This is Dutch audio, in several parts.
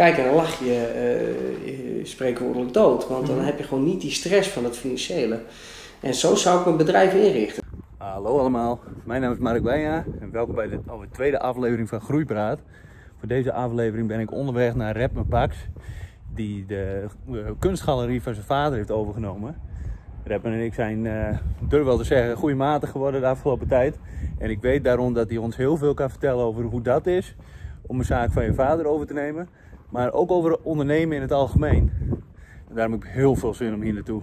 Kijk, en dan lach je uh, spreekwoordelijk dood. Want dan mhm. heb je gewoon niet die stress van het financiële. En zo zou ik mijn bedrijf inrichten. Hallo allemaal, mijn naam is Mark Beija en welkom bij de tweede aflevering van Groeipraat. Voor deze aflevering ben ik onderweg naar Rep Pax, die de kunstgalerie van zijn vader heeft overgenomen. Reppen en ik zijn, uh, durf wel te zeggen, goede maten geworden de afgelopen tijd. En ik weet daarom dat hij ons heel veel kan vertellen over hoe dat is om een zaak van je vader over te nemen. Maar ook over ondernemen in het algemeen. En daarom heb ik heel veel zin om hier naartoe.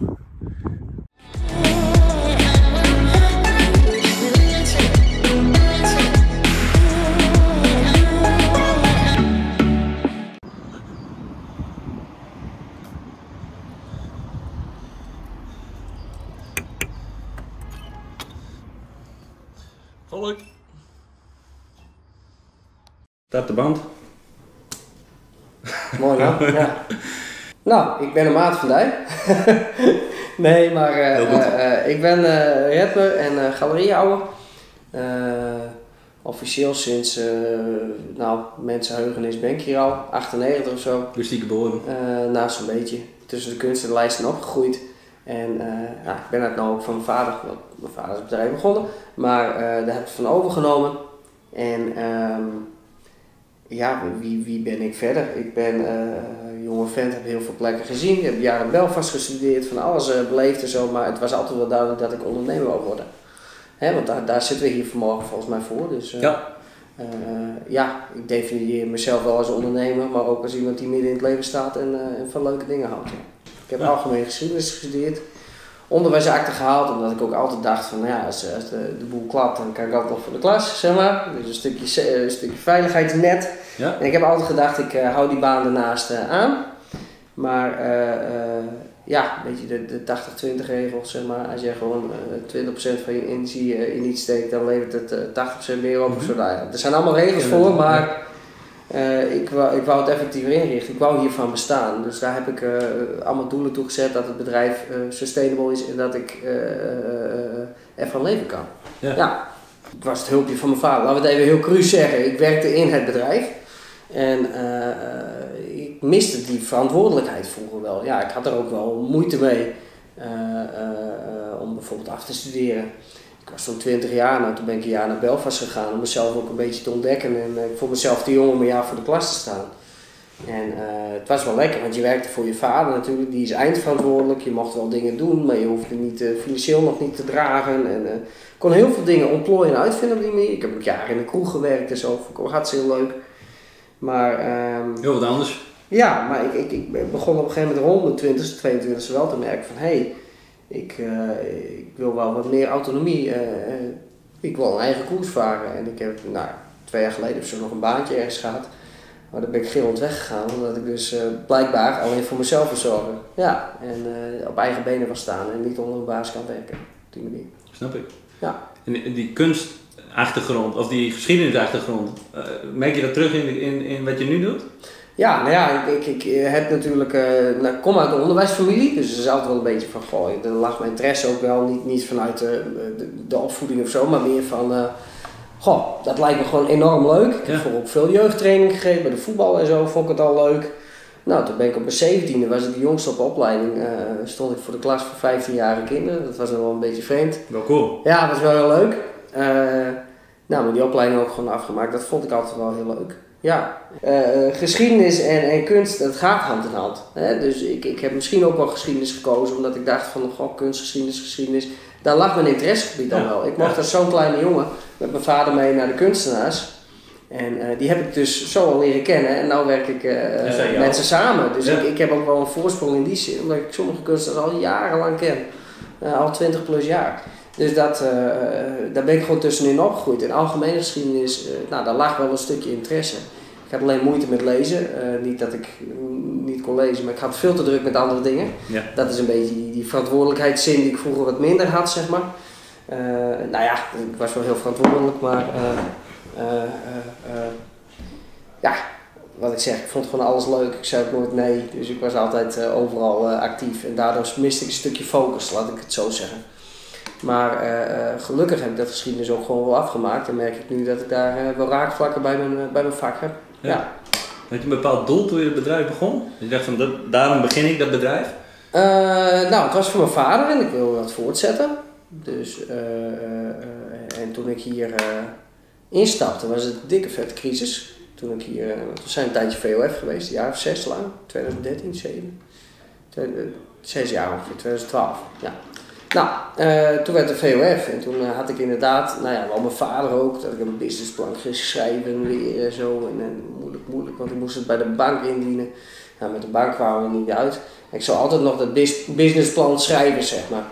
Hoi. Start de band. Mooi nou, ja. Nou, ik ben een maat van Dijk. nee, maar uh, ik ben uh, rapper en galeriehouwer. officieel sinds, nou, mensenheugenis ben ik hier al, 98 of zo. Dus die geboren? nou, zo'n beetje. Tussen de kunst en de lijsten opgegroeid. En ja, ik ben het nou ook van mijn vader, mijn vader is het bedrijf begonnen, maar daar heb ik van overgenomen. En um, ja, wie, wie ben ik verder? Ik ben uh, jonge vent, heb heel veel plekken gezien. Ik heb jaren in Belfast gestudeerd, van alles uh, beleefd en zo. Maar het was altijd wel duidelijk dat ik ondernemer wil worden. Hè, want daar, daar zitten we hier vanmorgen volgens mij voor. Dus, uh, ja. ja, ik definieer mezelf wel als ondernemer, maar ook als iemand die midden in het leven staat en, en van leuke dingen houdt. Ik heb ja. algemeen geschiedenis gestudeerd onderwijsakte gehaald, omdat ik ook altijd dacht van, nou ja, als, als de, de, boel klapt, dan kan ik altijd nog voor de klas, zeg maar. Dus een stukje, een stukje veiligheidsnet. Ja. En ik heb altijd gedacht, ik uh, hou die baan ernaast uh, aan. Maar uh, ja, een beetje de, de 80-20 regel, zeg maar. Als je gewoon 20% van je energie in iets steekt, dan levert het 80% meer op. Mm -hmm. Ja, er zijn allemaal regels voor, maar ik, wou, ik wou het effectiever inrichten. Ik wou hiervan bestaan. Dus daar heb ik allemaal doelen toe gezet dat het bedrijf sustainable is en dat ik ervan leven kan. Ja. was het hulpje van mijn vader. Laten we het even heel cru zeggen. Ik werkte in het bedrijf. En ik miste die verantwoordelijkheid vroeger wel. Ja, ik had er ook wel moeite mee om bijvoorbeeld af te studeren ik was toen 20 jaar, nou toen ben ik een jaar naar Belfast gegaan om mezelf ook een beetje te ontdekken. En ik vond mezelf te jong om een jaar voor de klas te staan. En het was wel lekker, want je werkte voor je vader natuurlijk, die is eindverantwoordelijk. Je mocht wel dingen doen, maar je hoefde niet financieel nog niet te dragen. En kon heel veel dingen ontplooien en uitvinden op die manier. Ik heb ook jaren in de kroeg gewerkt en zo, vond ik hartstikke leuk. Maar, um, heel wat anders. Ja, maar ik, ik, ik begon op een gegeven moment rond de 20 22 wel te merken van hé, hey, ik, uh, ik wil wel wat meer autonomie. Uh, ik wil een eigen koers varen. En ik heb nou, twee jaar geleden of zo nog een baantje ergens gehad. Maar dan ben ik gillend weggegaan, omdat ik dus uh, blijkbaar alleen voor mezelf wil zorgen. Ja, en op eigen benen wil staan en niet onder een baas kan werken. Op die manier. Snap ik. Ja. En die kunstachtergrond, of die geschiedenisachtergrond, merk je dat terug in, in, in wat je nu doet? Ja, nou ja, ik, ik, ik heb natuurlijk, uh, nou, kom uit een onderwijsfamilie, dus het is altijd wel een beetje van, goh, er lag mijn interesse ook wel, niet, niet vanuit de, de, de opvoeding of zo, maar meer van, uh, goh, dat lijkt me gewoon enorm leuk. Ik heb ook veel jeugdtraining gegeven, bij de voetbal en zo, vond ik het al leuk. Nou, toen ben ik op mijn 17e, was ik de jongste op opleiding, uh, stond ik voor de klas voor 15-jarige kinderen. Dat was dan wel een beetje vreemd. Wel cool. Ja, dat was wel heel leuk. Nou, maar die opleiding ook gewoon afgemaakt, dat vond ik altijd wel heel leuk. Ja, uh, geschiedenis en, en kunst, dat gaat hand in hand. Hè? Dus ik, ik heb misschien ook wel geschiedenis gekozen, omdat ik dacht van, goh, kunst, geschiedenis, geschiedenis. Daar lag mijn interessegebied dan wel. Ik mocht ja. als zo'n kleine jongen met mijn vader mee naar de kunstenaars. En uh, die heb ik dus zo al leren kennen en nu werk ik uh, met ze samen. Dus ik, ik heb ook wel een voorsprong in die zin, omdat ik sommige kunstenaars al jarenlang ken. al 20 plus jaar. Dus dat, daar ben ik gewoon tussenin opgegroeid. In algemene geschiedenis, nou, daar lag wel een stukje interesse. Ik had alleen moeite met lezen. Uh, niet dat ik niet kon lezen, maar ik had veel te druk met andere dingen. Ja. Dat is een beetje die, die verantwoordelijkheidszin die ik vroeger wat minder had, zeg maar. Uh, nou ja, ik was wel heel verantwoordelijk, maar uh, ja, wat ik zeg, ik vond gewoon alles leuk. Ik zei ook nooit nee, dus ik was altijd overal actief. En daardoor miste ik een stukje focus, laat ik het zo zeggen. Maar gelukkig heb ik dat geschiedenis ook gewoon wel afgemaakt. En merk ik nu dat ik daar wel raakvlakken bij mijn, bij mijn vak heb. Ja. Had je een bepaald doel toen je het bedrijf begon? Je dacht van, dat, daarom begin ik dat bedrijf? Uh, nou, het was voor mijn vader en ik wilde dat voortzetten. Dus, en toen ik hier instapte, was het een dikke vette crisis. Toen ik hier, we zijn een tijdje VOF geweest, een jaar of zes lang, 2013, 7. Zes jaar ongeveer, 2012. Ja. Nou, uh, toen werd de VOF en toen uh, had ik inderdaad, nou ja, wel mijn vader ook, dat ik een businessplan ging schrijven, leren en zo. En, en, moeilijk, moeilijk, want ik moest het bij de bank indienen. Nou, met de bank kwamen we niet uit. Ik zou altijd nog dat businessplan schrijven, zeg maar.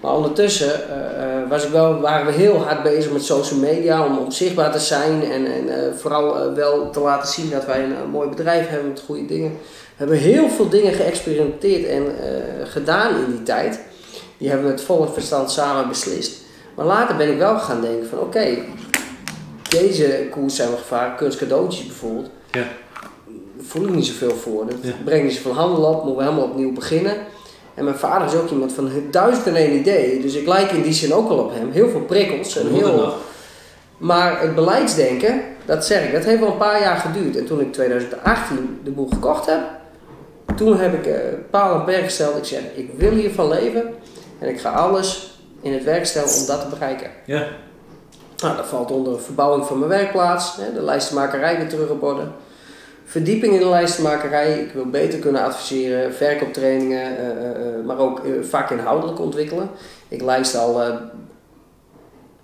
Maar ondertussen uh, was ik wel, waren we heel hard bezig met social media om, om zichtbaar te zijn en, en vooral wel te laten zien dat wij een, een, mooi bedrijf hebben met goede dingen. We hebben heel veel dingen geëxperimenteerd en gedaan in die tijd. Die hebben met volle verstand samen beslist. Maar later ben ik wel gaan denken van oké, deze koers zijn we gevaren, kunstcadeautjes bijvoorbeeld. Ja. Voel ik niet zoveel voor. Dat ja. brengt niet zoveel handel op, moeten we helemaal opnieuw beginnen. En mijn vader is ook iemand van duizend en één idee. Dus ik lijk in die zin ook al op hem. Heel veel prikkels. En heel... Maar het beleidsdenken, dat zeg ik, dat heeft wel een paar jaar geduurd. En toen ik 2018 de boel gekocht heb, toen heb ik uh, paal en perk gesteld. Ik zeg, ik wil hiervan leven. En ik ga alles in het werk stellen om dat te bereiken. Ja. Nou, dat valt onder verbouwing van mijn werkplaats, hè, de lijstenmakerij weer terug op orde. Verdieping in de lijstenmakerij, ik wil beter kunnen adviseren, verkooptrainingen, uh, uh, maar ook uh, vakinhoudelijk ontwikkelen. Ik lijst al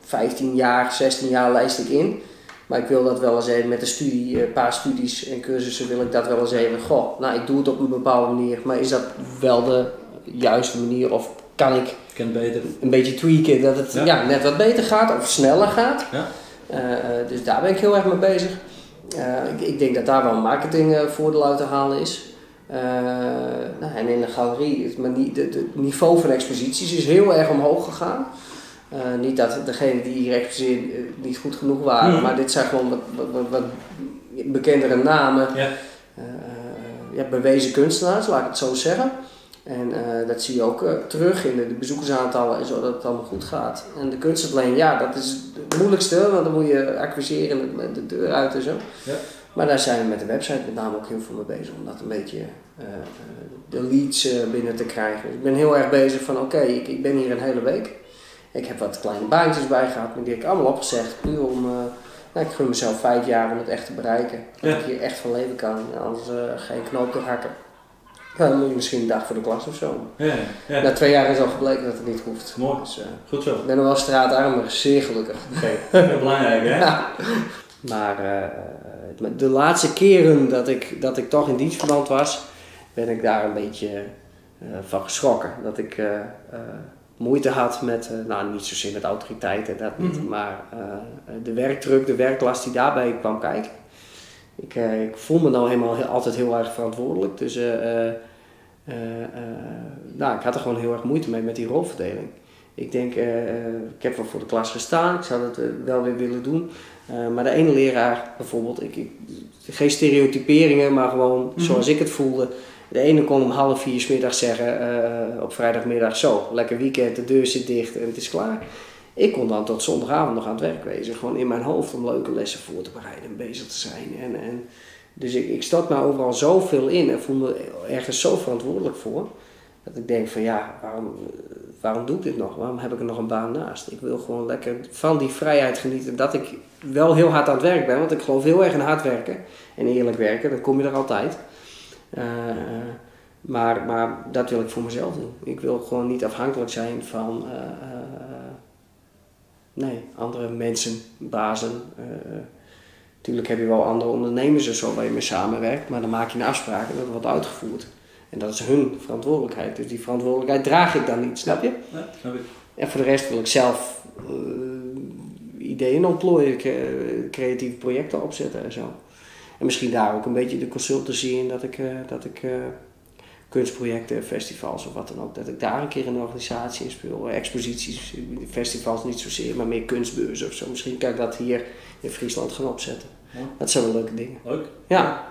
15 jaar, 16 jaar lijst ik in. Maar ik wil dat wel eens even met een studie, een paar studies en cursussen wil ik dat wel eens even. Goh, nou ik doe het op een bepaalde manier, maar is dat wel de juiste manier of kan ik beter. een beetje tweaken dat het ja. net wat beter gaat of sneller gaat. Ja. Uh, dus daar ben ik heel erg mee bezig. Uh, ik, ik, denk dat daar wel een marketingvoordeel uit te halen is. Nou, en in de galerie, het, niveau van exposities is heel erg omhoog gegaan. niet dat degenen die hier exposeren niet goed genoeg waren, mm. maar dit zijn gewoon wat, wat, wat bekendere namen. Ja. ja, bewezen kunstenaars, laat ik het zo zeggen. En uh, dat zie je ook uh, terug in de, de, bezoekersaantallen en zo, dat het allemaal goed gaat. En de kunstverlening, ja, dat is het moeilijkste, want dan moet je acquiseren met de deur uit en zo. Ja. Maar daar zijn we met de website met name ook heel veel mee bezig, om dat een beetje uh, de leads binnen te krijgen. ik ben heel erg bezig van, oké, ik, ik ben hier een hele week. Ik heb wat kleine baantjes bij gehad, maar die heb ik allemaal opgezegd, puur om... Nou, ik gun mezelf vijf jaar om het echt te bereiken. Dat ik hier echt van leven kan. Anders geen knoop te hakken. Dan moet je misschien een dag voor de klas of zo. Ja, ja. Na twee jaar is al gebleken dat het niet hoeft. Mooi. Dus, uh, Goed zo. Ik ben nog wel straatarm, maar zeer gelukkig. Oké, okay. belangrijk hè? Ja. Maar uh, de laatste keren dat ik, dat ik toch in dienstverband was, ben ik daar een beetje uh, van geschrokken. Dat ik moeite had met, nou niet zozeer met autoriteit en dat niet, mm maar de werkdruk, de werklast die daarbij kwam kijken. Ik, ik voel me nou helemaal heel, altijd heel erg verantwoordelijk. Dus eh, eh, nou, ik had er gewoon heel erg moeite mee met die rolverdeling. Ik denk, eh, ik heb wel voor de klas gestaan, ik zou dat wel weer willen doen. maar de ene leraar bijvoorbeeld, ik, ik, geen stereotyperingen, maar gewoon mhm. zoals ik het voelde. De ene kon om half vier smiddag zeggen op vrijdagmiddag zo, lekker weekend, de deur zit dicht en het is klaar. Ik kon dan tot zondagavond nog aan het werk wezen, gewoon in mijn hoofd om leuke lessen voor te bereiden en bezig te zijn. En, en dus ik, ik stort me overal zoveel in en voel me ergens zo verantwoordelijk voor. Dat ik denk van ja, waarom, waarom doe ik dit nog? Waarom heb ik er nog een baan naast? Ik wil gewoon lekker van die vrijheid genieten. Dat ik wel heel hard aan het werk ben. Want ik geloof heel erg in hard werken. En eerlijk werken, dan kom je er altijd. Uh, maar, maar dat wil ik voor mezelf doen. Ik wil gewoon niet afhankelijk zijn van uh, nee, andere mensen, bazen. Natuurlijk heb je wel andere ondernemers en zo waar je mee samenwerkt, maar dan maak je een afspraak en dat wordt uitgevoerd. En dat is hun verantwoordelijkheid. Dus die verantwoordelijkheid draag ik dan niet, snap je? Ja, snap ik. En voor de rest wil ik zelf uh, ideeën ontplooien, creatieve projecten opzetten en zo. En misschien daar ook een beetje de consultancy in dat ik, uh, dat ik uh, kunstprojecten, festivals of wat dan ook, dat ik daar een keer een organisatie in speel. Exposities, festivals niet zozeer, maar meer kunstbeurzen of zo. Misschien kan ik dat hier in Friesland gaan opzetten. Dat zijn wel leuke dingen. Leuk. Ja.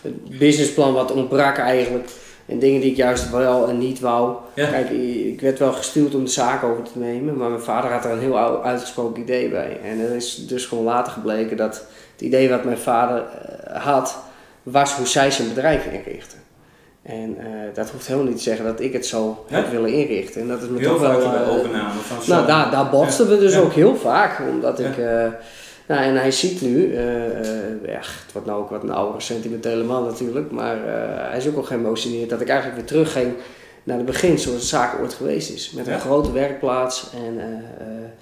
Het businessplan wat ontbrak eigenlijk. En dingen die ik juist wel en niet wou. Kijk, ik werd wel gestuurd om de zaak over te nemen. Maar mijn vader had er een heel uitgesproken idee bij. En er is dus gewoon later gebleken dat het idee wat mijn vader eh, had was hoe zij zijn bedrijf inrichten. En uh, dat hoeft helemaal niet te zeggen dat ik het zo Ja? heb willen inrichten. En dat is me Heel toch vaak wel. bij eh, overname van nou, daar, daar botsten we dus Ja. ook heel vaak. Omdat Ja. ik. eh, nou, en hij ziet nu, eh, eh, ja, het wordt nou ook wat een oudere sentimentele man natuurlijk, maar eh, hij is ook al geëmotioneerd dat ik eigenlijk weer terugging naar het begin zoals de zaak ooit geweest is. Met een Ja. grote werkplaats en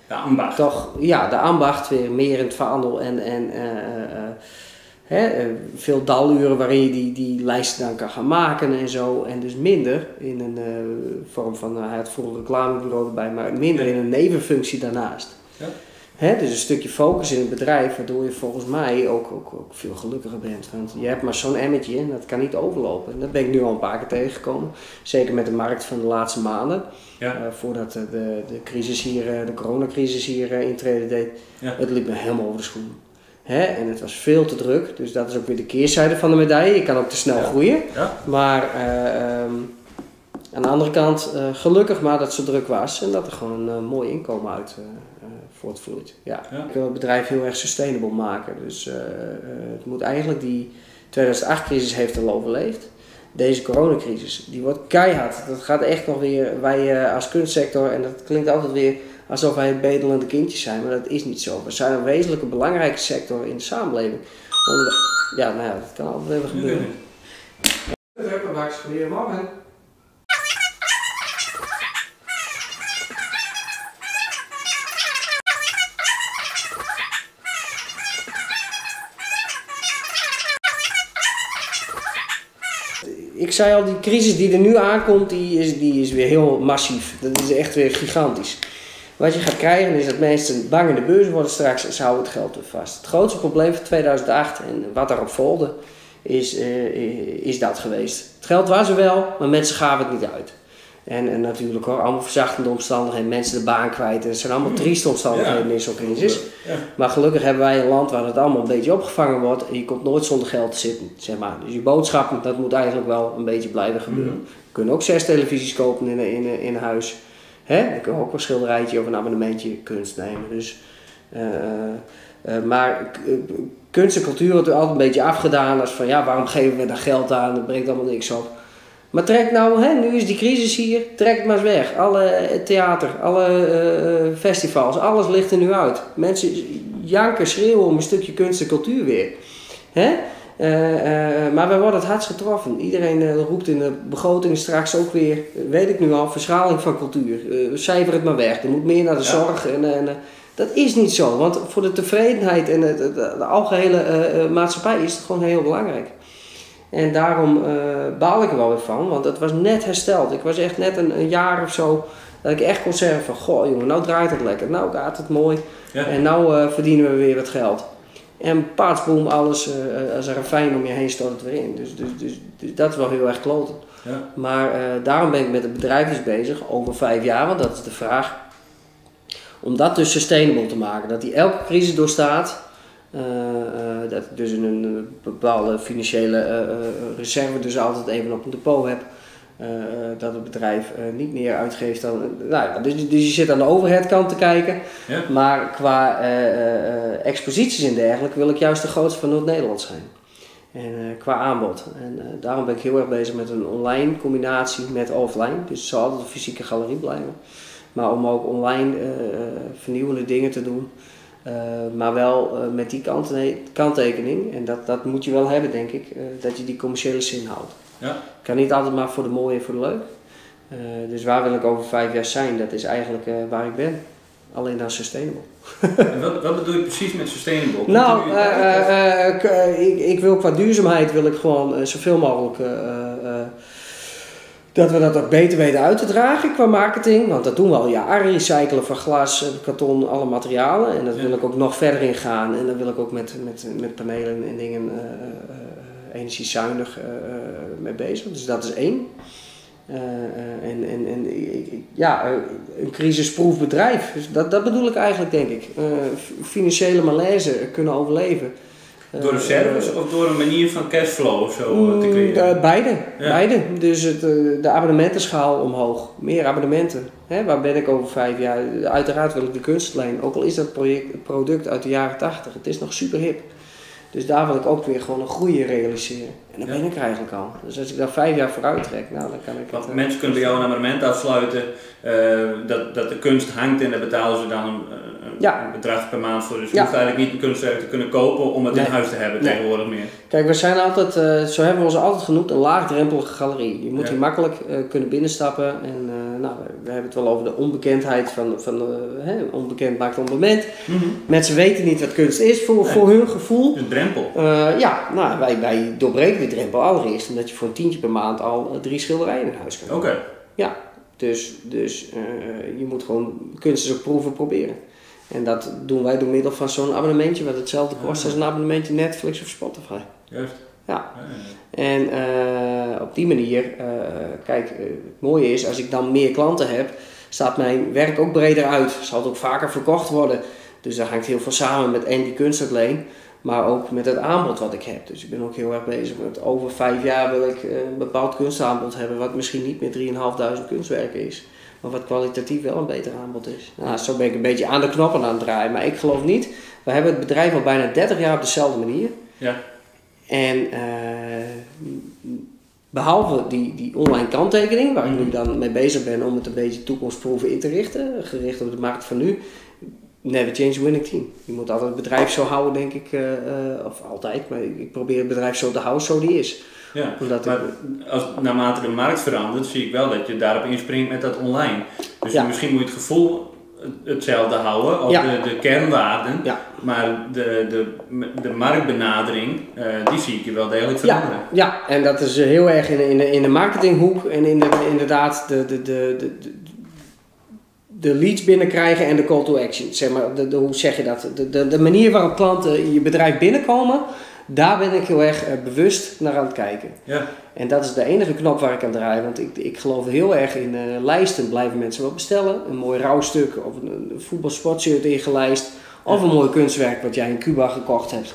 de ambacht. toch ja, de ambacht weer meer in het vaandel en, en hè, veel daluren waarin je die, die lijsten dan kan gaan maken en zo. En dus minder in een vorm van, hij had vroeger een reclamebureau erbij, maar minder in een nevenfunctie daarnaast. Ja. Hè, dus een stukje focus in het bedrijf, waardoor je volgens mij ook, ook, ook veel gelukkiger bent. Want je hebt maar zo'n emmetje en dat kan niet overlopen. En dat ben ik nu al een paar keer tegengekomen. Zeker met de markt van de laatste maanden. Ja. Eh, voordat eh, de, de crisis hier, eh, de coronacrisis hier eh, intreden deed. Ja. Het liep me helemaal over de schoenen. Hè? En het was veel te druk. Dus dat is ook weer de keerzijde van de medaille. Je kan ook te snel Ja. groeien. Maar eh, ehm, aan de andere kant, eh, gelukkig maar dat het zo druk was. En dat er gewoon een eh, mooi inkomen uit eh, voortvloeit. Ja. Ja. Ik wil het bedrijf heel erg sustainable maken. Dus het moet eigenlijk die 2008-crisis heeft al overleefd. Deze coronacrisis, die wordt keihard. Dat gaat echt nog weer, wij als kunstsector, en dat klinkt altijd weer alsof wij bedelende kindjes zijn, maar dat is niet zo. We zijn een wezenlijke belangrijke sector in de samenleving. Omdat- Ja, nou ja, dat kan altijd even gebeuren. Ruppenbaks, goedemorgen. Ik zei al, die crisis die er nu aankomt, die is, die is weer heel massief. Dat is echt weer gigantisch. Wat je gaat krijgen is dat mensen bang in de beurs worden straks en houden het geld weer vast. Het grootste probleem van 2008 en wat daarop volgde, is, eh, is dat geweest. Het geld was er wel, maar mensen gaven het niet uit. En, en natuurlijk hoor, allemaal verzachtende omstandigheden, mensen de baan kwijt. En het zijn allemaal trieste omstandigheden in zo'n crisis. Ja. Maar gelukkig hebben wij een land waar het allemaal een beetje opgevangen wordt. En je komt nooit zonder geld te zitten, zeg maar. Dus je boodschappen, dat moet eigenlijk wel een beetje blijven gebeuren. Mhm. We kunnen ook zes televisies kopen in, in, in huis. Hè? Dan kunnen we ook een schilderijtje of een abonnementje kunst nemen. Dus, eh, eh, eh, maar kunst en cultuur wordt er altijd een beetje afgedaan. Als van ja, waarom geven we daar geld aan? Dat brengt allemaal niks op. Maar trek nou, hè, nu is die crisis hier, trek het maar eens weg. Alle eh, theater, alle eh, eh, festivals, alles ligt er nu uit. Mensen janken, schreeuwen om een stukje kunst en cultuur weer. Hè? Maar wij worden het hardst getroffen. Iedereen roept in de begroting straks ook weer, weet ik nu al, verschraling van cultuur. Cijfer het maar weg. Er moet meer naar de Ja. zorg. En, en, dat is niet zo, want voor de tevredenheid en het- het- de, algehele eh, eh, maatschappij is het gewoon heel belangrijk. En daarom eh, baal ik er wel weer van, want het was net hersteld. Ik was echt net een, een jaar of zo dat ik echt kon zeggen van, goh jongen, nou draait het lekker, nou gaat het mooi. Ja. En nou eh, verdienen we weer wat geld. En paatsboom, alles, eh, als er een fijn om je heen stort het weer in. Dus, dus, dus, dus dat is wel heel erg kloten. Ja. Maar daarom ben ik met het bedrijf dus bezig, over vijf jaar, want dat is de vraag. Om dat dus sustainable te maken. Dat die elke crisis doorstaat. Eh, eh, dat ik dus een, een bepaalde financiële eh, eh, reserve dus altijd even op een depot heb. eh, dat het bedrijf eh, niet meer uitgeeft dan. nou ja, dus, dus je zit aan de overheadkant te kijken. Ja. Maar qua eh, eh, eh, exposities en dergelijke wil ik juist de grootste van Noord-Nederland zijn. En eh, qua aanbod. En eh, daarom ben ik heel erg bezig met een online combinatie met offline. Dus het zal altijd een fysieke galerie blijven. Maar om ook online eh, eh, vernieuwende dingen te doen. Eh, maar wel eh, met die kantne- kanttekening. En dat, dat moet je wel hebben, denk ik. eh, dat je die commerciële zin houdt. Ja. Kan niet altijd maar voor de mooie en voor de leuk. Eh, dus waar wil ik over vijf jaar zijn? Dat is eigenlijk eh, waar ik ben. Alleen dan sustainable. En wat, wat bedoel je precies met sustainable? Nou, eh, eh, eh, eh, ik, ik wil qua duurzaamheid wil ik gewoon eh, zoveel mogelijk eh, eh, dat we dat ook beter weten uit te dragen qua marketing. Want dat doen we al jaren. Recyclen van glas, karton, alle materialen. En dat wil ik ook nog verder in gaan. En dan wil ik ook met, met, met panelen en dingen eh, eh, energiezuinig eh, eh, mee bezig. Dus dat is één. En en, en ja, een crisisproef bedrijf. Dus dat, dat bedoel ik eigenlijk, denk ik. Financiële malaise kunnen overleven. Eh, door de service of door een manier van cashflow of zo eh, te Mm, creëren? eh, beide. Ja. beide. Dus het, eh, de abonnementenschaal omhoog. Meer abonnementen. Hè, waar ben ik over vijf jaar? Uiteraard wil ik de kunstlijn. Ook al is dat project, product uit de jaren tachtig. Het is nog super hip. Dus daar wil ik ook weer gewoon een groei realiseren. En dan Ja. ben ik er eigenlijk al. Dus als ik daar vijf jaar vooruit trek, nou dan kan ik Want het, eh, mensen kunnen bij jou een abonnement afsluiten, eh, dat, dat de kunst hangt en daar betalen ze dan een, een Ja. bedrag per maand voor. Dus je Ja. hoeft eigenlijk niet een kunstwerk te kunnen kopen om het in huis te hebben Nee. tegenwoordig meer. Kijk, we zijn altijd, eh, zo hebben we ons altijd genoemd, een laagdrempelige galerie. Je moet hier makkelijk eh, kunnen binnenstappen. En eh, nou, we, hebben het wel over de onbekendheid van, van eh, hè, onbekend maakt onbekend. Mensen weten niet wat kunst is voor, Nee. voor hun gevoel. Een drempel. Eh, ja, nou, wij, wij doorbreken drempel allereerst omdat je voor een tientje per maand al eh, drie schilderijen in huis kan. Oké. Ja, dus, dus eh, je moet gewoon kunst eens op proeven proberen. En dat doen wij door middel van zo'n abonnementje, wat hetzelfde kost Ah. als een abonnementje Netflix of Spotify. Juist. Ja. Ja. En eh, op die manier, kijk, het mooie is, als ik dan meer klanten heb, staat mijn werk ook breder uit. Zal het ook vaker verkocht worden. Dus daar hangt heel veel samen met en die kunstutleen, maar ook met het aanbod wat ik heb. Dus ik ben ook heel erg bezig met over vijf jaar wil ik eh, een bepaald kunstaanbod hebben, wat misschien niet meer 3.500 kunstwerken is. Maar wat kwalitatief wel een beter aanbod is. Nou, zo ben ik een beetje aan de knoppen aan het draaien. Maar ik geloof niet. We hebben het bedrijf al bijna 30 jaar op dezelfde manier. Ja. En eh, behalve die, die online kanttekening, waar ik nu dan mee bezig ben om het een beetje toekomstproeven in te richten, gericht op de markt van nu, never change a winning team. Je moet altijd het bedrijf zo houden, denk ik, eh, eh, of altijd, maar ik probeer het bedrijf zo te houden zo die is. Ja. Omdat Maar ik, als, naarmate de markt verandert, zie ik wel dat je daarop inspringt met dat online. Dus Ja. misschien moet je het gevoel hetzelfde houden, of Ja. de, de kernwaarden, ja, maar de, de, de marktbenadering, eh, die zie ik je wel degelijk ja, veranderen. ja, en dat is heel erg in de, in de, in de marketinghoek en in de, inderdaad de, de, de, de, de, leads binnenkrijgen en de call to action. Zeg maar, de, de, hoe zeg je dat? De, de, de manier waarop klanten je bedrijf binnenkomen, daar ben ik heel erg eh, bewust naar aan het kijken. Ja. En dat is de enige knop waar ik aan draai, want ik, ik geloof heel erg in eh, lijsten blijven mensen wel bestellen. Een mooi rouwstuk of een, een voetbalsportshirt ingelijst of een mooi kunstwerk wat jij in Cuba gekocht hebt.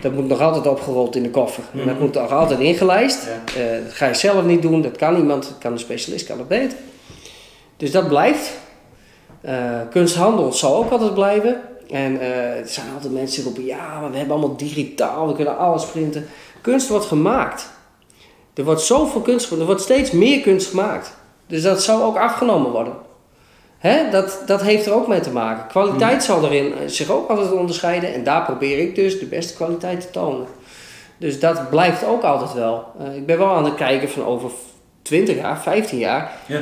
Dat moet nog altijd opgerold in de koffer. En dat Mhm. moet nog altijd ingelijst. Ja. Eh, dat ga je zelf niet doen, dat kan iemand, dat kan een specialist, kan het beter. Dus dat blijft. Eh, kunsthandel zal ook altijd blijven. En eh, er zijn altijd mensen die roepen, ja, maar we hebben allemaal digitaal, we kunnen alles printen. Kunst wordt gemaakt. Er wordt zoveel kunst gemaakt, er wordt steeds meer kunst gemaakt. Dus dat zou ook afgenomen worden. Hè? Dat, dat heeft er ook mee te maken. Kwaliteit zal erin eh, zich ook altijd onderscheiden. En daar probeer ik dus de beste kwaliteit te tonen. Dus dat blijft ook altijd wel. Ik ben wel aan het kijken van over 20 jaar, 15 jaar. Ja.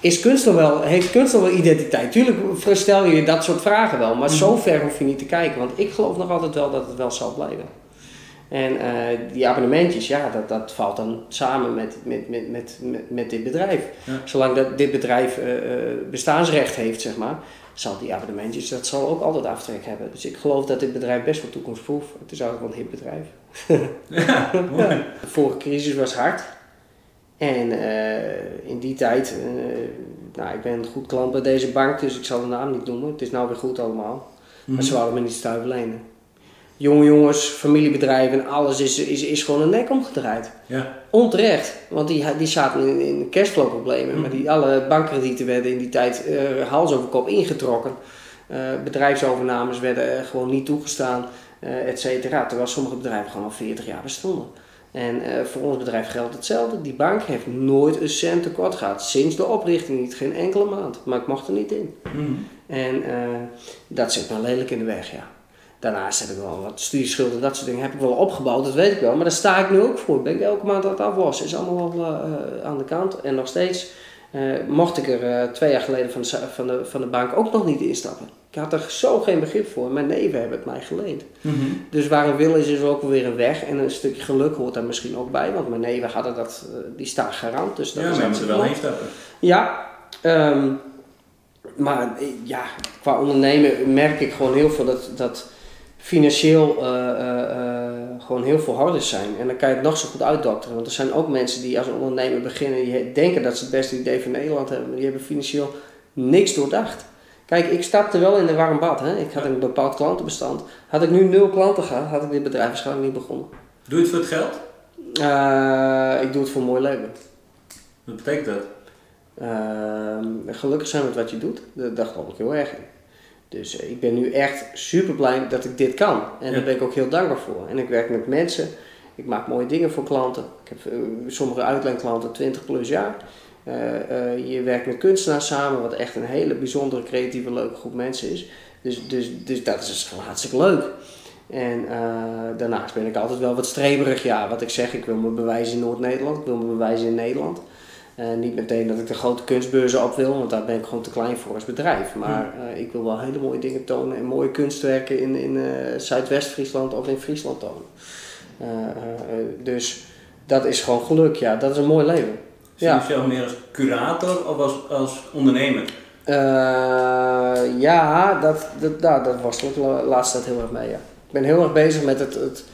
Is kunst wel, heeft kunst wel identiteit? Tuurlijk stel je dat soort vragen wel. Maar Mhm. zo ver hoef je niet te kijken. Want ik geloof nog altijd wel dat het wel zal blijven. En eh, die abonnementjes, ja, dat, dat valt dan samen met, met, met, met, met, dit bedrijf. Ja. Zolang dat dit bedrijf eh, eh, bestaansrecht heeft, zeg maar, zal die abonnementjes, dat zal ook altijd aftrek hebben. Dus ik geloof dat dit bedrijf best wel toekomstproef. Het is eigenlijk wel een hip bedrijf. Ja, mooi. De vorige crisis was hard. En eh, in die tijd, eh, nou, ik ben een goed klant bij deze bank, dus ik zal de naam niet noemen. Het is nou weer goed allemaal. Maar ze wilden me niet stuiven lenen. Jonge jongens, familiebedrijven en alles is, is, is gewoon een nek omgedraaid. Ja. Onterecht, want die, die zaten in, in cashflow problemen. Mhm. Maar die, alle bankkredieten werden in die tijd eh, hals over kop ingetrokken. Bedrijfsovernames werden gewoon niet toegestaan, et cetera. Terwijl sommige bedrijven gewoon al 40 jaar bestonden. En eh, voor ons bedrijf geldt hetzelfde. Die bank heeft nooit een cent tekort gehad. Sinds de oprichting niet, geen enkele maand. Maar ik mocht er niet in. Mhm. En eh, dat zit me lelijk in de weg, ja. Daarnaast heb ik wel wat studieschulden, dat soort dingen heb ik wel opgebouwd, dat weet ik wel. Maar daar sta ik nu ook voor. Ben ik elke maand aan het afwassen. Is allemaal wel eh, aan de kant. En nog steeds mocht ik er twee jaar geleden van de, van, de, van de bank ook nog niet instappen. Ik had er zo geen begrip voor. Mijn neven hebben het mij geleend. Mhm. Dus waar een wil is, is ook wel weer een weg. En een stukje geluk hoort daar misschien ook bij. Want mijn neven hadden dat, eh, die staan garant. Dus dat Ja, is maar er wel mooi. stappen. Ja, ehm, maar eh, ja, qua ondernemen merk ik gewoon heel veel dat, dat financieel eh, gewoon heel veel harders zijn. En dan kan je het nog zo goed uitdokteren. Want er zijn ook mensen die als ondernemer beginnen, die denken dat ze het beste idee van Nederland hebben, maar die hebben financieel niks doordacht. Kijk, ik stapte wel in een warm bad. Hè. Ik had een bepaald klantenbestand. Had ik nu nul klanten gehad, had ik dit bedrijf waarschijnlijk niet begonnen. Doe je het voor het geld? Eh, ik doe het voor een mooi leven. Wat betekent dat? Ehm, gelukkig zijn met wat je doet, daar geloof ik heel erg in. Dus eh, ik ben nu echt super blij dat ik dit kan. En Ja. daar ben ik ook heel dankbaar voor. En ik werk met mensen. Ik maak mooie dingen voor klanten. Ik heb eh, sommige uitleenklanten 20 plus jaar. Eh, eh, je werkt met kunstenaars samen, wat echt een hele bijzondere, creatieve, leuke groep mensen is. Dus, dus, dus dat is dus gewoon hartstikke leuk. En eh, daarnaast ben ik altijd wel wat streberig. Ja, wat ik zeg, ik wil me bewijzen in Noord-Nederland. Ik wil me bewijzen in Nederland. Niet meteen dat ik de grote kunstbeurzen op wil, want daar ben ik gewoon te klein voor als bedrijf. Maar eh, ik wil wel hele mooie dingen tonen en mooie kunstwerken in, in Zuidwest-Friesland of in Friesland tonen. Dus dat is gewoon geluk, ja. Dat is een mooi leven. Zie je Ja. jezelf meer als curator of als, als ondernemer? Eh, ja, dat, dat, nou, dat was de laatste tijd heel erg mee. Ja. Ik ben heel erg bezig met het, het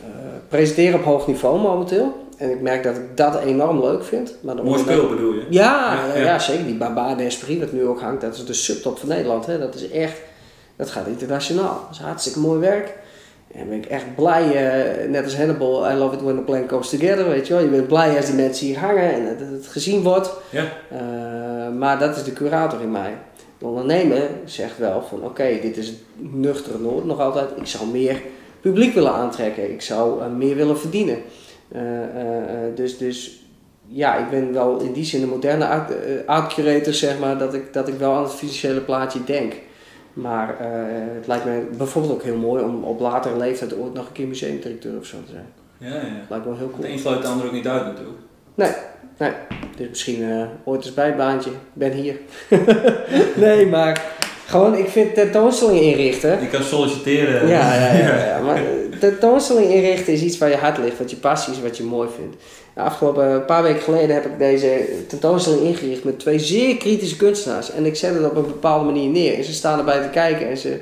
eh, presenteren op hoog niveau momenteel. En ik merk dat ik dat enorm leuk vind. Maar Mooi spul bedoel je? Ja, Ja, ja, ja. ja, zeker. Die Baba de Esprit, wat nu ook hangt, dat is de subtop van Nederland. Hè. Dat is echt, dat gaat internationaal. Dat is hartstikke mooi werk. En ben ik echt blij, eh, net als Hannibal, I love it when the plan comes together, weet je wel. Je bent blij als die mensen hier hangen en dat het gezien wordt. Ja. Eh, maar dat is de curator in mij. De ondernemer zegt wel van oké, dit is het nuchtere Noord nog altijd. Ik zou meer publiek willen aantrekken. Ik zou eh, meer willen verdienen. Dus, dus ja, ik ben wel in die zin een moderne art, art curator, zeg maar, dat ik, dat ik wel aan het financiële plaatje denk. Maar eh, het lijkt me bijvoorbeeld ook heel mooi om op latere leeftijd ooit nog een keer museumdirecteur of zo te zijn. Ja, ja. Lijkt me wel heel cool. een sluit de ander ook niet uit natuurlijk. Dus misschien eh, ooit eens bijbaantje. Ben hier. nee, maar gewoon, ik vind tentoonstellingen inrichten. Je kan solliciteren. Ja, ja, ja, ja. Maar eh, tentoonstelling inrichten is iets waar je hart ligt, wat je passie is, wat je mooi vindt. De afgelopen een paar weken geleden heb ik deze tentoonstelling ingericht met twee zeer kritische kunstenaars. En ik zet het op een bepaalde manier neer. En ze staan erbij te kijken en ze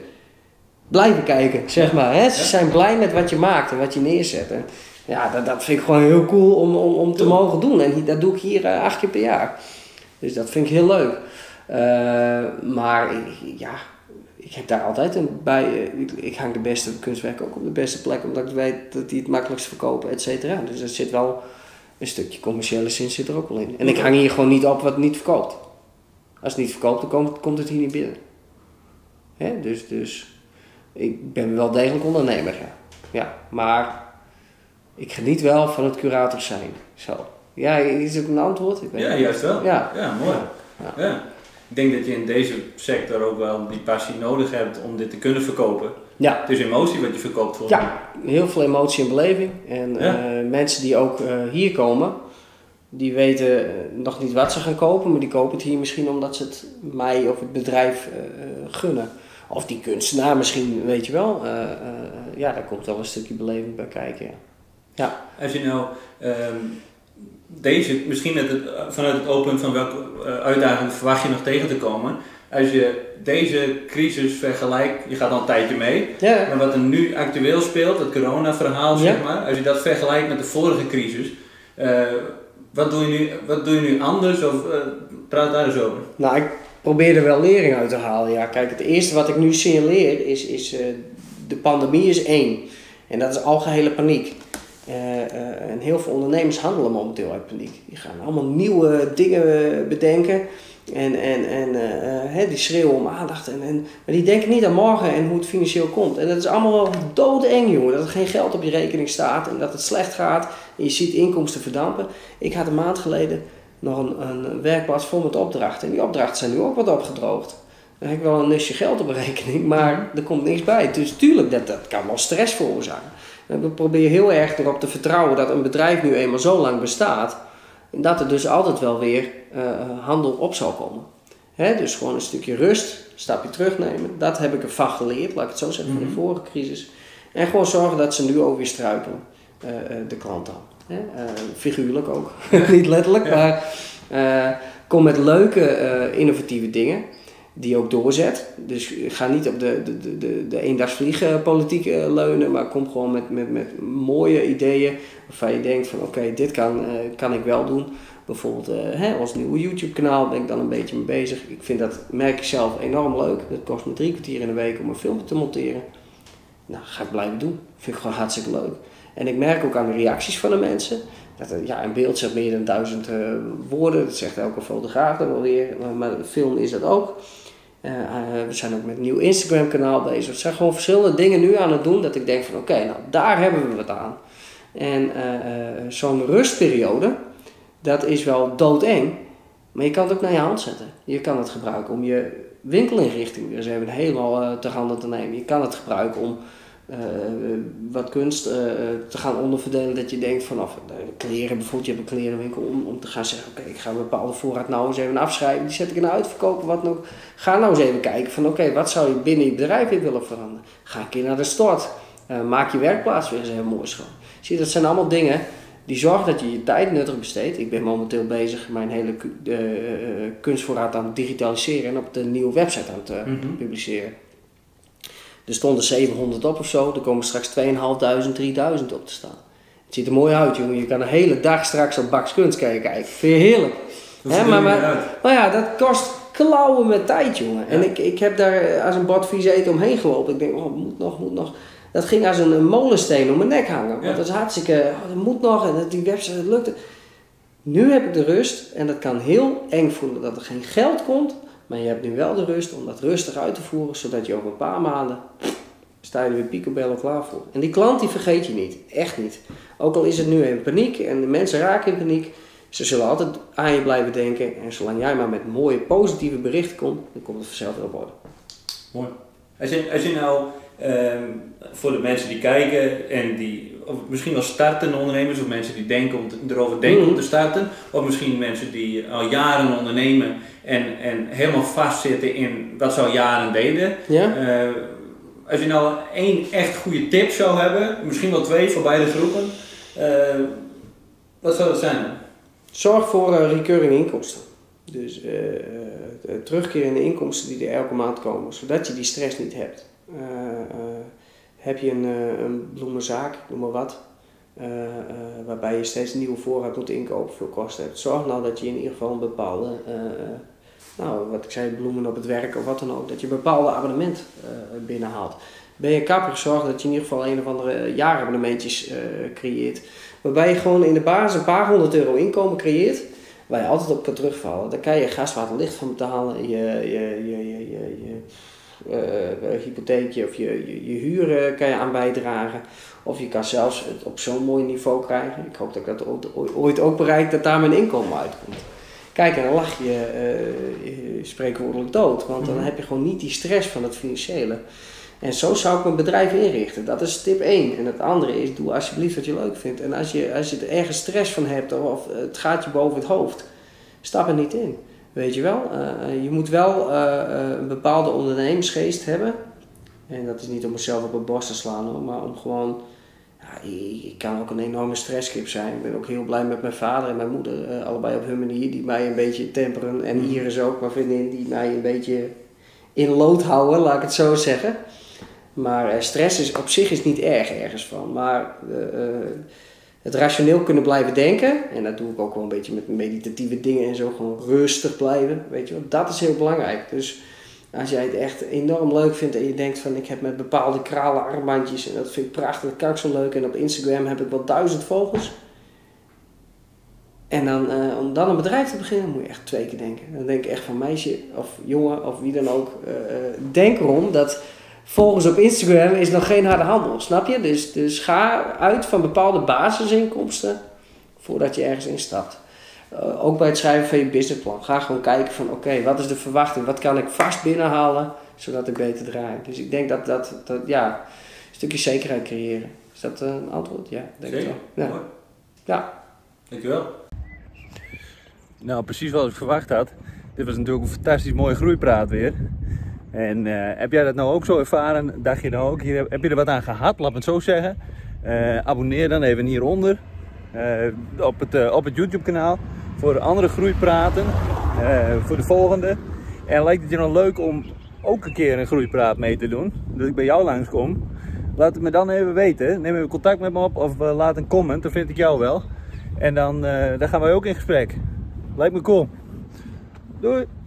blijven kijken, zeg maar. Hè? Ze zijn blij met wat je maakt en wat je neerzet. En ja, dat, dat vind ik gewoon heel cool om, om, om te mogen doen. En dat doe ik hier eh, acht keer per jaar. Dus dat vind ik heel leuk. Eh, maar ja, ik heb daar altijd een bij. eh, Ik, ik hang de beste kunstwerken ook op de beste plek, omdat ik weet dat die het makkelijkst verkopen, et cetera. Dus er zit wel een stukje commerciële zin zit er ook wel in. En ik hang hier gewoon niet op wat niet verkoopt. Als het niet verkoopt, dan komt, komt het hier niet binnen. Hè? Dus, dus ik ben wel degelijk ondernemer, ja. ja. Maar ik geniet wel van het curator zijn. Zo. Ja, is het een antwoord? Ik weet Ja, juist wel. Ja. Ja, mooi. Ja. Ja. Ik denk dat je in deze sector ook wel die passie nodig hebt om dit te kunnen verkopen. Ja. Het is emotie wat je verkoopt volgens. Ja, heel veel emotie en beleving. En Ja. eh, mensen die ook eh, hier komen, die weten eh, nog niet wat ze gaan kopen, maar die kopen het hier misschien omdat ze het mij of het bedrijf gunnen. Of die kunstenaar misschien, weet je wel. Ja, daar komt wel een stukje beleving bij kijken. Ja. Als je nou ehm, deze, misschien het, het- vanuit het oogpunt van welke eh, uitdagingen verwacht je nog tegen te komen. Als je deze crisis vergelijkt, je gaat al een tijdje mee, Ja, maar wat er nu actueel speelt, het corona-verhaal Ja. zeg maar, als je dat vergelijkt met de vorige crisis, eh, wat, doe je nu, wat doe je nu anders of eh, praat daar eens over? Nou, ik probeer er wel lering uit te halen. Ja, kijk, het eerste wat ik nu signaleer is, is eh, de pandemie is één. En dat is algehele paniek. Eh, eh, en heel veel ondernemers handelen momenteel uit paniek. Die gaan allemaal nieuwe dingen eh, bedenken. En, en, en hè, die schreeuwen om aandacht. En, en, maar die denken niet aan morgen en hoe het financieel komt. En dat is allemaal wel doodeng, jongen. Dat er geen geld op je rekening staat en dat het slecht gaat. En je ziet inkomsten verdampen. Ik had een maand geleden nog een, een werkplaats vol met opdrachten. En die opdrachten zijn nu ook wat opgedroogd. Dan heb ik wel een nusje geld op rekening, maar er komt niks bij. Dus tuurlijk, dat, dat kan wel stress veroorzaken. En ik probeer heel erg erop te vertrouwen dat een bedrijf nu eenmaal zo lang bestaat, dat er dus altijd wel weer eh, handel op zal komen. Hè, dus gewoon een stukje rust, een stapje terugnemen. Dat heb ik ervan geleerd, laat ik het zo zeggen, van de Mhm. vorige crisis. En gewoon zorgen dat ze nu ook weer struikelen, eh, eh, de klanten. Hè? Eh, figuurlijk ook, niet letterlijk, Ja. maar eh, kom met leuke, eh, innovatieve dingen die ook doorzet. Dus ga niet op de, de, de, de, de eendagsvliegen-politiek eh, leunen, maar kom gewoon met, met, met mooie ideeën waarvan je denkt van oké, dit kan, eh, kan ik wel doen. Bijvoorbeeld eh, hè, ons nieuwe YouTube-kanaal ben ik dan een beetje mee bezig. Ik vind dat, merk ik zelf, enorm leuk. Het kost me drie kwartier in de week om een film te monteren. Nou, ga ik blijven doen. Vind ik gewoon hartstikke leuk. En ik merk ook aan de reacties van de mensen. Dat ja, een beeld zegt meer dan duizend woorden. Dat zegt elke fotograaf dan wel weer. Maar, film is dat ook. Eh, eh, we zijn ook met een nieuw Instagram kanaal bezig. We zijn gewoon verschillende dingen nu aan het doen dat ik denk van oké, nou daar hebben we wat aan. En zo'n rustperiode, dat is wel doodeng. Maar je kan het ook naar je hand zetten. Je kan het gebruiken om je winkelinrichting weer eens helemaal te handen te nemen. Je kan het gebruiken om uh, wat kunst uh, te gaan onderverdelen. Dat je denkt vanaf kleren, bijvoorbeeld je hebt een klerenwinkel, om, om te gaan zeggen: Oké, ik ga een bepaalde voorraad nou eens even afschrijven. Die zet ik in de uitverkopen, wat nog. Ga nou eens even kijken van: Oké, wat zou je binnen je bedrijf weer willen veranderen? Ga een keer naar de stort. Uh, maak je werkplaats weer eens heel mooi schoon. Zie je, dat zijn allemaal dingen die zorgen dat je je tijd nuttig besteedt. Ik ben momenteel bezig mijn hele kunstvoorraad aan het digitaliseren en op de nieuwe website aan het mm -hmm. publiceren. Er stonden 700 op of zo, er komen straks 2500, 3000 op te staan. Het ziet er mooi uit, jongen. Je kan een hele dag straks op Baks Kunst kijken. Vind je heerlijk? He, maar, maar, maar, ja, dat kost klauwen met tijd, jongen. En ik, ik heb daar eh, als een bord vies eten omheen gelopen. Ik denk, oh, moet nog, moet nog. Dat ging als een, molensteen om mijn nek hangen. Want dat is hartstikke, oh, dat moet nog. En die website, dat lukte. Nu heb ik de rust en dat kan heel eng voelen dat er geen geld komt. Maar je hebt nu wel de rust om dat rustig uit te voeren, zodat je over een paar maanden sta je er weer picobello klaar voor. En die klant die vergeet je niet, echt niet. Ook al is het nu in paniek en de mensen raken in paniek, ze zullen altijd aan je blijven denken. En zolang jij maar met mooie positieve berichten komt, dan komt het vanzelf weer op orde. Mooi. Als je, als je nou ehm, voor de mensen die kijken en die of misschien wel startende ondernemers of mensen die denken om erover denken om te mhm. starten, of misschien mensen die al jaren ondernemen en, en helemaal vastzitten in wat ze al jaren deden. Ja? Uh, als je nou één echt goede tip zou hebben, misschien wel twee voor beide groepen, uh, wat zou dat zijn? Zorg voor uh, recurring inkomsten. Dus terugkerende inkomsten die er elke maand komen, zodat je die stress niet hebt. Heb je een, een bloemenzaak, noem maar wat, waarbij je steeds nieuwe voorraad moet inkopen, veel kosten hebt. Zorg nou dat je in ieder geval een bepaalde nou, wat ik zei, bloemen op het werk of wat dan ook, dat je een bepaalde abonnement binnenhaalt. Ben je kapper, zorg dat je in ieder geval een of andere jaarabonnementjes creëert. Waarbij je gewoon in de basis een paar honderd euro inkomen creëert, waar je altijd op kan terugvallen. Daar kan je gas, water, licht van betalen, je, je, je, je, je, hypotheekje of je, je, je huur kan je aan bijdragen. Of je kan zelfs het op zo'n mooi niveau krijgen. Ik hoop dat ik dat ooit, ooit ook bereik, dat daar mijn inkomen uitkomt. Kijk, en dan lach je uh, spreekwoordelijk dood. Want dan mhm. heb je gewoon niet die stress van het financiële. En zo zou ik mijn bedrijf inrichten. Dat is tip 1. En het andere is, doe alsjeblieft wat je leuk vindt. En als je, als je er ergens stress van hebt of het gaat je boven het hoofd, stap er niet in. Weet je wel? Uh, je moet wel uh, een bepaalde ondernemersgeest hebben. En dat is niet om mezelf op het borst te slaan hoor, maar om gewoon ik kan ook een enorme stresskip zijn. Ik ben ook heel blij met mijn vader en mijn moeder, uh, allebei op hun manier, die mij een beetje temperen. En hier is ook mijn vriendin die mij een beetje in lood houden, laat ik het zo zeggen. Maar stress is op zich is niet erg ergens van. Maar het rationeel kunnen blijven denken, en dat doe ik ook wel een beetje met meditatieve dingen en zo, gewoon rustig blijven, weet je dat is heel belangrijk. Dus als jij het echt enorm leuk vindt en je denkt van ik heb met bepaalde kralen armbandjes en dat vind ik prachtig, dat kan ik zo leuk en op Instagram heb ik wel duizend volgers. En dan, uh, om dan een bedrijf te beginnen, moet je echt twee keer denken. Dan denk ik echt van meisje of jongen of wie dan ook. Uh, denk erom dat volgens op Instagram is nog geen harde handel, snap je? Dus, dus ga uit van bepaalde basisinkomsten voordat je ergens instapt. Uh, ook bij het schrijven van je businessplan. Ga gewoon kijken van oké, wat is de verwachting? Wat kan ik vast binnenhalen zodat ik beter draai? Dus ik denk dat dat, dat ja, een stukje zekerheid creëren. Is dat een antwoord? Ja, denk ik wel. Ja. ja. Dankjewel. Nou, precies wat ik verwacht had. Dit was natuurlijk een fantastisch mooie groeipraat weer. En uh, heb jij dat nou ook zo ervaren? Dacht je nou ook, hier, heb je er wat aan gehad, laat me het zo zeggen? Uh, abonneer dan even hieronder uh, op het, op het YouTube kanaal voor andere groeipraten, voor de volgende. En lijkt het je nog leuk om ook een keer een groeipraat mee te doen, dat ik bij jou langskom. Laat het me dan even weten. Neem even contact met me op of laat een comment, dan vind ik jou wel. En dan, dan gaan wij ook in gesprek. Lijkt me cool. Doei!